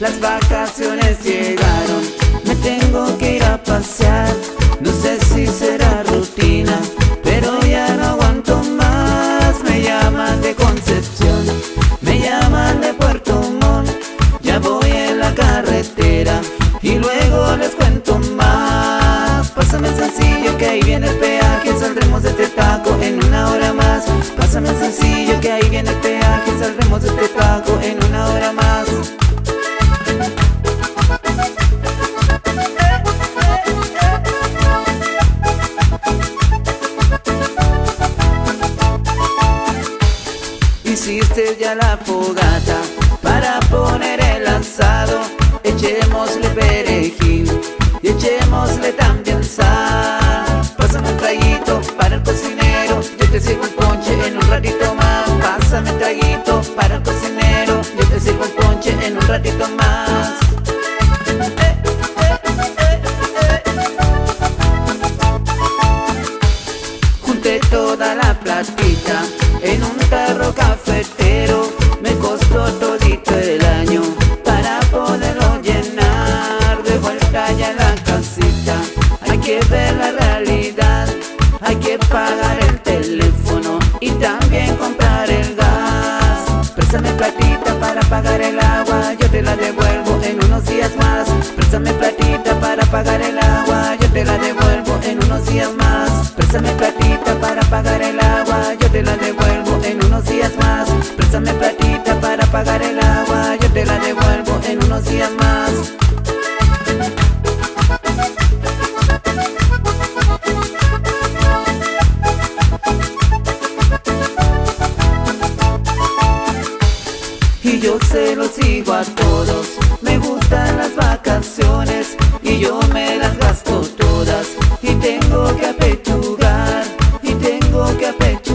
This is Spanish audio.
Las vacaciones llegaron, me tengo que ir a pasear. No sé si será rutina, pero ya no aguanto más. Me llaman de Concepción, me llaman de Puerto Montt. Ya voy en la carretera y luego saldremos de este taco en una hora más. Pásame el sencillo que ahí viene el peaje, saldremos de este taco en una hora más. Hiciste ya la fogata para poner el asado. Echémosle perejil y echémosle también sal. Pásame un traguito para el cocinero, yo te sirvo un ponche en un ratito más. Junté toda la platita en un carro cafetero. Me costó todito el año para poderlo llenar. De vuelta ya en la casita, hay que ver la realidad. Hay que pagar te la devuelvo en unos días más. Préstame platita para pagar el agua Yo te la devuelvo en unos días más. Y yo se los sigo a todos. Me gustan las vacaciones Y yo me las gasto todas. Y tengo que apechugar Y tengo que apechugar.